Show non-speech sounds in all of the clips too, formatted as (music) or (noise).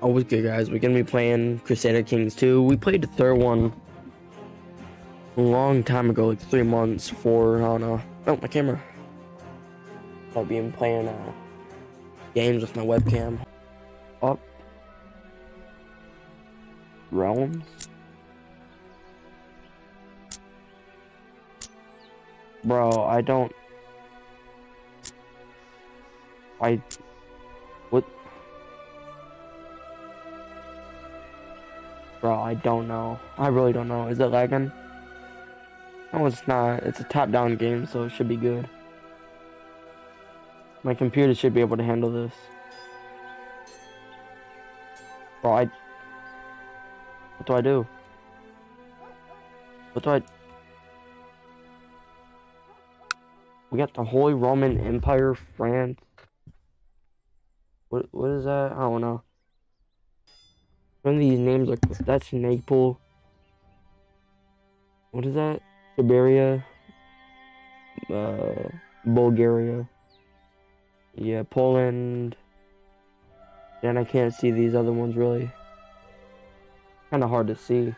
Oh, good, guys? We're gonna be playing Crusader Kings 2. We played the third one a long time ago, like three months on uh oh my camera. I've been playing uh games with my webcam. Up realms. Bro, I don't I what I don't know. I really don't know. Is it lagging? No, it's not. It's a top-down game, so it should be good. My computer should be able to handle this. Bro, I... What do I do? What do I... We got the Holy Roman Empire, France. What, what is that? I don't know. Some of these names are that's Naples. What is that? Siberia. Uh, Bulgaria. Yeah, Poland. And I can't see these other ones really. Kind of hard to see.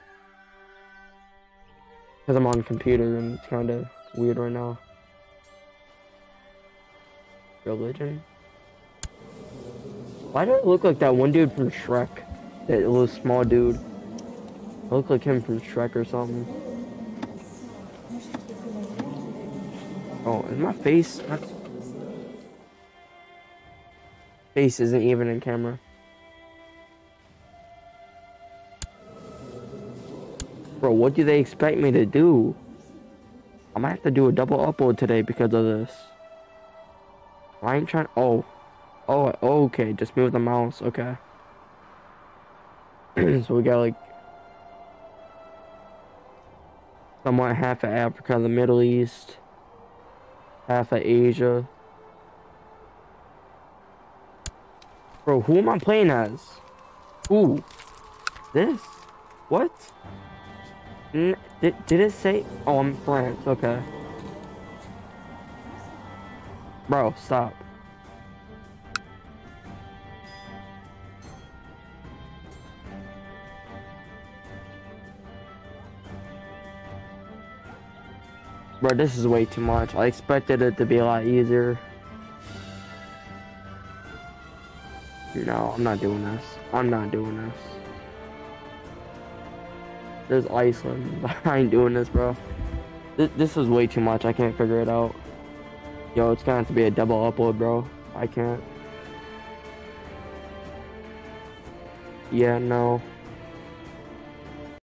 Because I'm on computer and it's kind of weird right now. Religion? Why do I look like that one dude from Shrek? That little small dude. I look like him from Shrek or something. Oh, is my face? My face isn't even in camera. Bro, what do they expect me to do? I might have to do a double upload today because of this. I ain't trying. Oh. Oh, okay. Just move the mouse. Okay. (clears throat) so we got like somewhat half of Africa, the Middle East, half of Asia. Bro, who am I playing as? Ooh, this? What? N did, did it say? Oh, I'm France. Okay. Bro, stop. Bro, this is way too much. I expected it to be a lot easier. No, I'm not doing this. I'm not doing this. There's Iceland. (laughs) I ain't doing this, bro. This, this is way too much. I can't figure it out. Yo, it's gonna have to be a double upload, bro. I can't. Yeah, no.